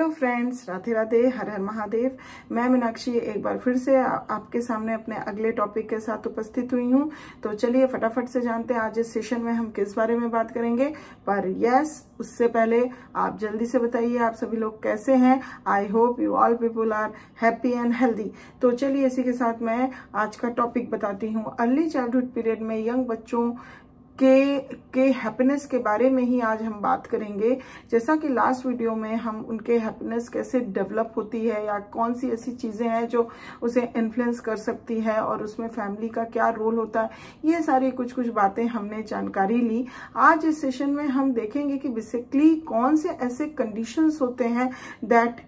Hello friends, Radhe Radhe, Har Har Mahadev. मैं मीनाक्षी एक बार फिर से आपके सामने अपने अगले टॉपिक के साथ उपस्थित हुई हूँ। तो चलिए फटाफट से जानते हैं, आज इस सेशन में हम किस बारे में बात करेंगे। पर यस उससे पहले आप जल्दी से बताइए, आप सभी लोग कैसे हैं? I hope you all people are happy and healthy तो चलिए इसी के साथ मैं आज का टॉपिक बताती हूँ। अर्ली चाइल्डहुड पीरियड में यंग बच्चों के के हैप्पीनेस के बारे में ही आज हम बात करेंगे। जैसा कि लास्ट वीडियो में हम उनके हैप्पीनेस कैसे डेवलप होती है या कौन सी ऐसी चीज़ें हैं जो उसे इन्फ्लुएंस कर सकती है और उसमें फैमिली का क्या रोल होता है, ये सारी कुछ कुछ बातें हमने जानकारी ली। आज इस सेशन में हम देखेंगे कि बेसिकली कौन से ऐसे कंडीशंस होते हैं that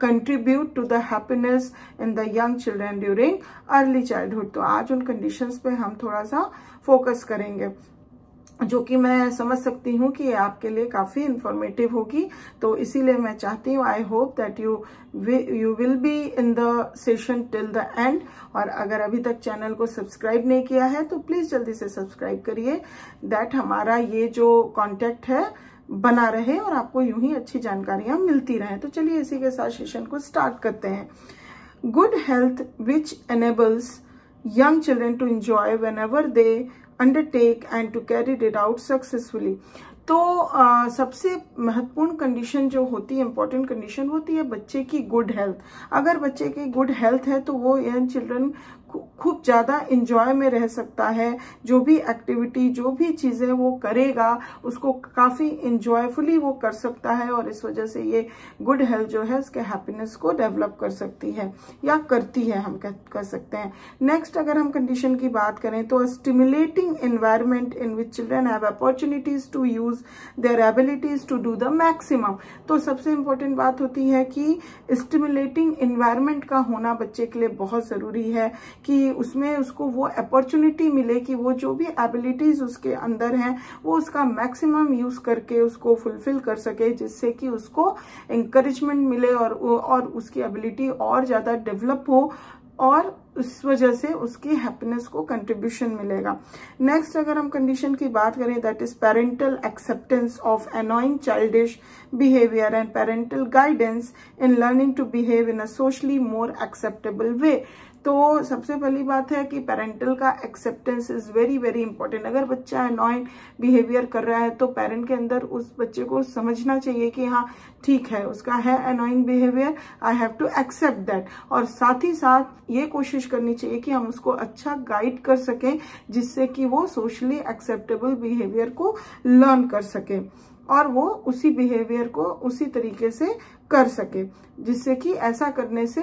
contribute to the happiness in the young children during early childhood तो आज उन कंडीशंस पे हम थोड़ा सा फोकस करेंगे। जो कि मैं समझ सकती हूँ कि आपके लिए काफ़ी इन्फॉर्मेटिव होगी। तो इसीलिए मैं चाहती हूँ I hope that you you will be in the session till the end और अगर अभी तक चैनल को सब्सक्राइब नहीं किया है तो प्लीज़ जल्दी से सब्सक्राइब करिए। दैट हमारा ये जो कॉन्टेक्ट है, बना रहे और आपको यूँ ही अच्छी जानकारियाँ मिलती रहे। तो चलिए इसी के साथ सेशन को स्टार्ट करते हैं। Good health which enables young children to enjoy whenever they undertake and to carry it out successfully तो आ, सबसे महत्वपूर्ण कंडीशन जो होती है इम्पोर्टेंट कंडीशन होती है बच्चे की गुड हेल्थ अगर बच्चे की गुड हेल्थ है तो वो यंग चिल्ड्रन खूब ज़्यादा इंजॉय में रह सकता है। जो भी एक्टिविटी जो भी चीज़ें वो करेगा उसको काफ़ी इंजॉयफुली वो कर सकता है और इस वजह से ये गुड हेल्थ जो है उसके हैप्पीनेस को डेवलप कर सकती है या करती है हम कह, कर सकते हैं। नेक्स्ट अगर हम कंडीशन की बात करें तो stimulating environment in which children have opportunities to use their abilities to do the maximum तो सबसे इंपॉर्टेंट बात होती है कि स्टिमुलेटिंग एनवायरमेंट का होना बच्चे के लिए बहुत ज़रूरी है कि उसमें उसको वो अपॉर्चुनिटी मिले कि वो जो भी एबिलिटीज उसके अंदर हैं, वो उसका मैक्सिमम यूज़ करके उसको फुलफिल कर सके, जिससे कि उसको इंकरेजमेंट मिले और और उसकी एबिलिटी और ज़्यादा डेवलप हो और उस वजह से उसकी हैप्पीनेस को कंट्रीब्यूशन मिलेगा। नेक्स्ट अगर हम कंडीशन की बात करें that is parental acceptance of annoying childish behaviour and parental guidance in learning to behave in a socially more acceptable way तो सबसे पहली बात है कि पेरेंटल का acceptance is very very important अगर बच्चा अनॉइंग बिहेवियर कर रहा है तो पेरेंट के अंदर उस बच्चे को समझना चाहिए कि हाँ ठीक है, उसका है annoying behaviour I have to accept that और साथ ही साथ ये कोशिश करनी चाहिए कि हम उसको अच्छा गाइड कर सकें, जिससे कि वो सोशली एक्सेप्टेबल बिहेवियर को लर्न कर सके। और वो उसी बिहेवियर को उसी तरीके से कर सके, जिससे कि ऐसा करने से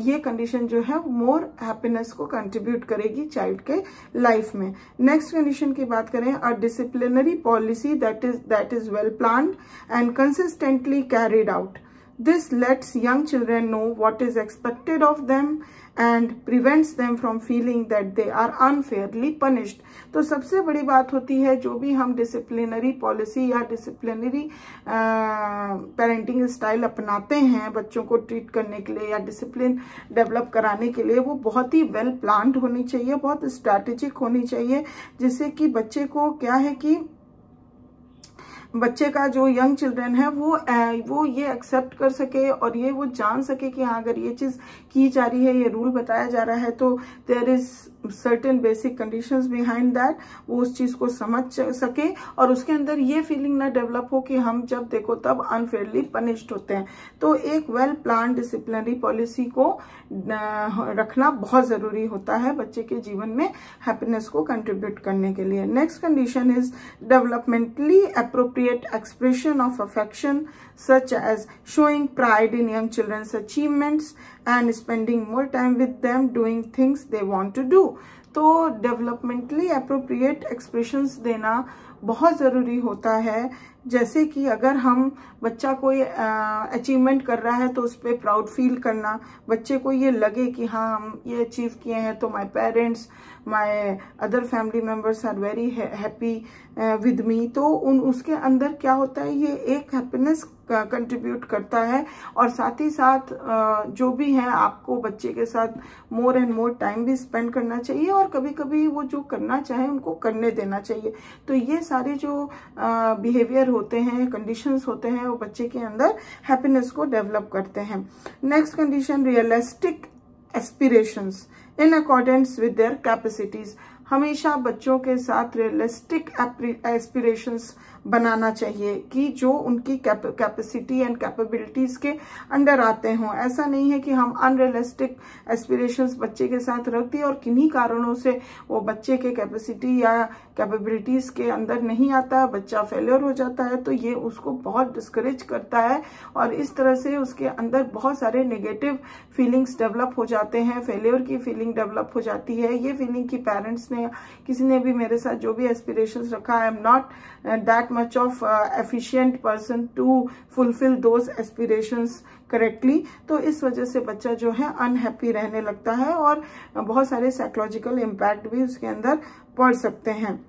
ये कंडीशन जो है मोर हैप्पीनेस को कंट्रीब्यूट करेगी चाइल्ड के लाइफ में। नेक्स्ट कंडीशन की बात करें a disciplinary policy that is that is well plan and consistently carried out This lets young children know what is expected of them and prevents them from feeling that they are unfairly punished तो सबसे बड़ी बात होती है जो भी हम disciplinary policy या डिसिप्लिनरी पेरेंटिंग स्टाइल अपनाते हैं बच्चों को ट्रीट करने के लिए या डिसिप्लिन डेवलप कराने के लिए, वो बहुत ही वेल प्लान्ड होनी चाहिए, बहुत स्ट्रैटेजिक होनी चाहिए, जिससे कि बच्चे को क्या है कि बच्चे का जो यंग चिल्ड्रन है, वो वो ये एक्सेप्ट कर सके और ये वो जान सके कि हाँ अगर ये चीज़ की जा रही है, ये रूल बताया जा रहा है तो there is certain basic conditions behind that वो उस चीज़ को समझ सके और उसके अंदर ये फीलिंग ना डेवलप हो कि हम जब देखो तब अनफेयरली पनिश्ड होते हैं। तो एक वेल प्लान डिसिप्लिनरी पॉलिसी को रखना बहुत ज़रूरी होता है बच्चे के जीवन में हैप्पीनेस को कंट्रीब्यूट करने के लिए। Next condition is developmentally appropriate expression of affection such as showing pride in young children's achievements and spending more time with them doing things they want to do. तो डेवलपमेंटली अप्रोप्रिएट एक्सप्रेशंस देना बहुत ज़रूरी होता है जैसे कि अगर हम बच्चा कोई अचीवमेंट कर रहा है तो उस पर प्राउड फील करना। बच्चे को ये लगे कि हाँ हम ये अचीव किए हैं तो my parents my other family members are very happy with me तो उन, उसके अंदर क्या होता है, ये एक हैप्पीनेस कंट्रीब्यूट करता है। और साथ ही साथ जो भी है, आपको बच्चे के साथ मोर एंड मोर टाइम भी स्पेंड करना चाहिए और कभी कभी वो जो करना चाहे उनको करने देना चाहिए। तो ये सारे जो बिहेवियर होते हैं कंडीशंस होते हैं, वो बच्चे के अंदर हैप्पीनेस को डेवलप करते हैं। Next condition realistic aspirations in accordance with their capacities हमेशा बच्चों के साथ रियलिस्टिक एस्पिरेशंस बनाना चाहिए कि जो उनकी कैपेसिटी एंड कैपेबिलिटीज के अंडर आते हों। ऐसा नहीं है कि हम अनरियलिस्टिक एस्पिरेशंस बच्चे के साथ रख दिए और किन्हीं कारणों से वो बच्चे के कैपेसिटी या कैपेबिलिटीज के अंदर नहीं आता, बच्चा फेलियर हो जाता है तो ये उसको बहुत डिस्करेज करता है और इस तरह से उसके अंदर बहुत सारे नेगेटिव फीलिंग्स डेवलप हो जाते हैं फेलियर की फीलिंग डेवलप हो जाती है। ये फीलिंग की पेरेंट्स ने, किसी ने भी मेरे साथ जो भी एस्पिरेशन रखा I am not that much of efficient person to fulfil those aspirations correctly तो इस वजह से बच्चा जो है अनहैप्पी रहने लगता है और बहुत सारे साइकोलॉजिकल इम्पैक्ट भी उसके अंदर पड़ सकते हैं।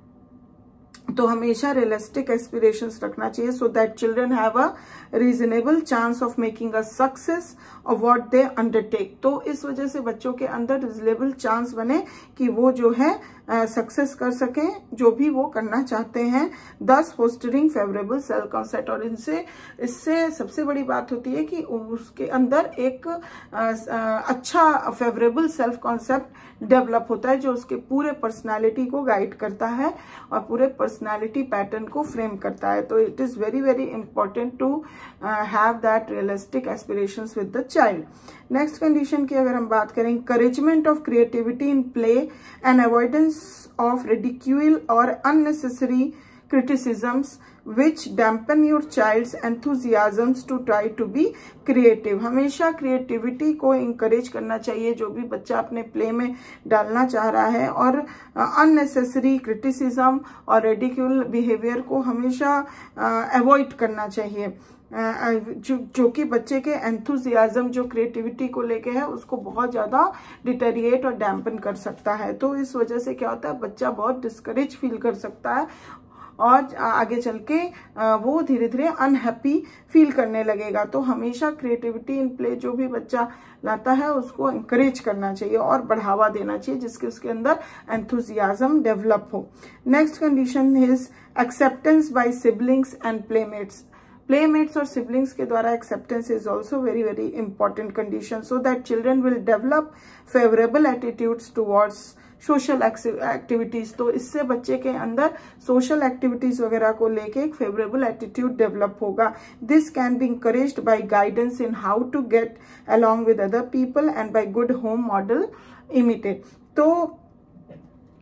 तो हमेशा रियलिस्टिक एस्पिरेशंस रखना चाहिए so that children have a reasonable chance of making a success of what they undertake तो इस वजह से बच्चों के अंदर रिजनेबल चांस बने कि वो जो है सक्सेस कर सकें, जो भी वो करना चाहते हैं। दस फोस्टरिंग फेवरेबल सेल्फ कॉन्सेप्ट और इनसे, इससे सबसे बड़ी बात होती है कि उसके अंदर एक अच्छा फेवरेबल सेल्फ कॉन्सेप्ट डेवलप होता है, जो उसके पूरे पर्सनालिटी को गाइड करता है और पूरे पर्सनालिटी पैटर्न को फ्रेम करता है। तो it is very very important to have that realistic aspiration with the child next condition की अगर हम बात करें encouragement of creativity in play and avoidance of ridicule और unnecessary criticisms which dampen your child enthusiasms to try to be creative हमेशा creativity को encourage करना चाहिए जो भी बच्चा अपने प्ले में डालना चाह रहा है और अननेसेसरी क्रिटिसिज्म और रेडिक्यूल बिहेवियर को हमेशा uh, करना चाहिए। जो जो कि बच्चे के एंथुजियाजम जो क्रिएटिविटी को लेके है उसको बहुत ज़्यादा डिटेरिएट और डैम्पन कर सकता है। तो इस वजह से क्या होता है बच्चा बहुत डिस्करेज फील कर सकता है और आगे चल के वो धीरे धीरे अनहैप्पी फील करने लगेगा। तो हमेशा क्रिएटिविटी इन प्ले जो भी बच्चा लाता है, उसको इंकरेज करना चाहिए और बढ़ावा देना चाहिए, जिसके उसके अंदर एंथुजियाजम डेवलप हो। Next condition is acceptance by siblings and playmates Playmates or siblings के द्वारा acceptance is also very very important condition, so that children will develop favorable attitudes towards social activities. तो इससे बच्चे के अंदर सोशल एक्टिविटीज़ वगैरह को लेके एक फेवरेबल एटीट्यूड डेवलप होगा। This can be encourage by guidance in how to get along with other people and by good home model imitated तो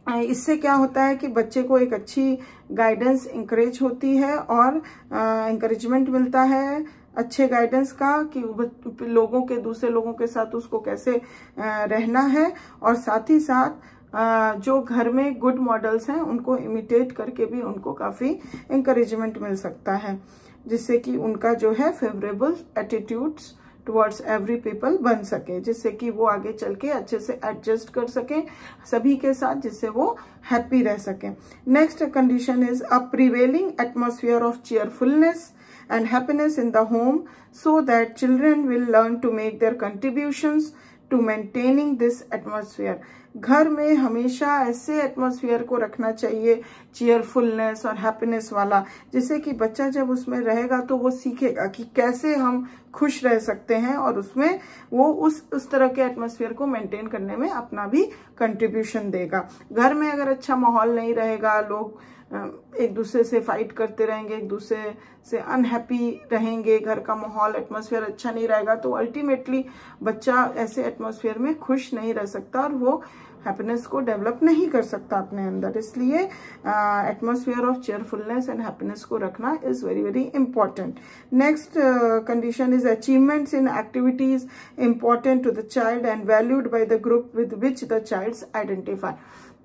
इससे क्या होता है कि बच्चे को एक अच्छी गाइडेंस इंकरेज होती है और इंकरेजमेंट मिलता है अच्छे गाइडेंस का कि लोगों के, दूसरे लोगों के साथ उसको कैसे रहना है। और साथ ही साथ जो घर में गुड मॉडल्स हैं, उनको इमिटेट करके भी उनको काफ़ी इंकरेजमेंट मिल सकता है, जिससे कि उनका जो है favourable attitudes towards every people बन सके, जिससे कि वो आगे चल के अच्छे से एडजस्ट कर सके, सभी के साथ, जिससे वो हैप्पी रह सके। Next condition is a prevailing atmosphere of cheerfulness and happiness in the home so that children will learn to make their contributions to maintaining this atmosphere घर में हमेशा ऐसे एटमोसफियर को रखना चाहिए चेयरफुलनेस और हैप्पीनेस वाला, जिससे कि बच्चा जब उसमें रहेगा तो वो सीखेगा कि कैसे हम खुश रह सकते हैं और उसमें वो उस उस तरह के एटमोसफियर को मेंटेन करने में अपना भी कंट्रीब्यूशन देगा। घर में अगर अच्छा माहौल नहीं रहेगा, लोग एक दूसरे से फाइट करते रहेंगे, एक दूसरे से अनहैप्पी रहेंगे, घर का माहौल एटमोसफियर अच्छा नहीं रहेगा तो अल्टीमेटली बच्चा ऐसे एटमोसफियर में खुश नहीं रह सकता और वो हैप्पीनेस को डेवलप नहीं कर सकता अपने अंदर। इसलिए atmosphere of cheerfulness and happiness को रखना is very very important next condition is achievements in activities important to the child and valued by the group with which the child identify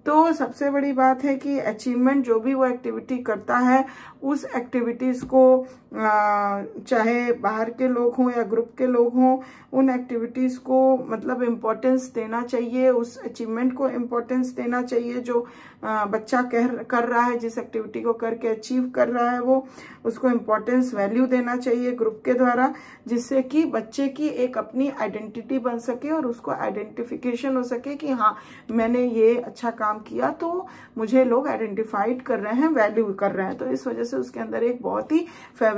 तो सबसे बड़ी बात है कि अचीवमेंट जो भी वो एक्टिविटी करता है, उस एक्टिविटीज़ को चाहे बाहर के लोग हों या ग्रुप के लोग हों, उन एक्टिविटीज़ को मतलब इम्पोर्टेंस देना चाहिए, उस अचीवमेंट को इम्पोर्टेंस देना चाहिए जो बच्चा कह, कर रहा है, जिस एक्टिविटी को करके अचीव कर रहा है वो, उसको इम्पोर्टेंस वैल्यू देना चाहिए ग्रुप के द्वारा, जिससे कि बच्चे की एक अपनी आइडेंटिटी बन सके और उसको आइडेंटिफिकेशन हो सके कि हाँ मैंने ये अच्छा काम किया तो मुझे लोग आइडेंटिफाइड कर रहे हैं वैल्यू कर रहे हैं। तो इस वजह से उसके अंदर एक बहुत ही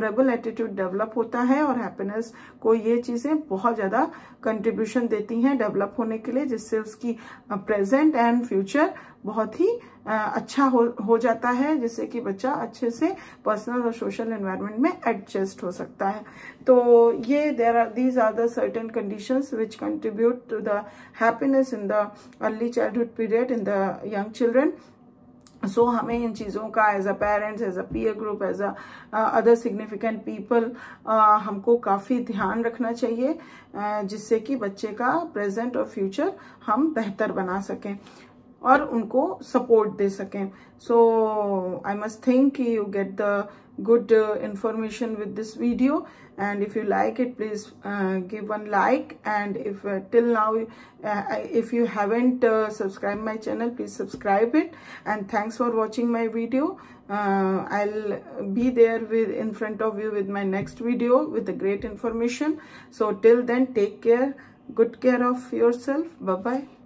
फेवरेबल एटीट्यूड डेवलप होता है और हैप्पीनेस को ये चीज़ें बहुत ज़्यादा कंट्रीब्यूशन देती हैं डेवलप होने के लिए, जिससे उसकी प्रेजेंट एंड फ्यूचर बहुत ही अच्छा हो हो जाता है, जिससे कि बच्चा अच्छे से पर्सनल और सोशल एनवायरनमेंट में एडजस्ट हो सकता है। तो ये there are these are the certain conditions which contribute to the happiness in the early childhood period in the young children so so, हमें इन चीज़ों का as a parents as a peer group as a other significant people हमको काफ़ी ध्यान रखना चाहिए uh, जिससे कि बच्चे का प्रेजेंट और फ्यूचर हम बेहतर बना सकें और उनको सपोर्ट दे सकें। So I must think you get the good uh, information with this video. And if you like it please uh, give one like. And if uh, till now uh, if you haven't uh, subscribed my channel please subscribe it. And thanks for watching my video. Uh, i'll be there with in front of you with my next video with the great information. So till then take care. Good care of yourself. Bye bye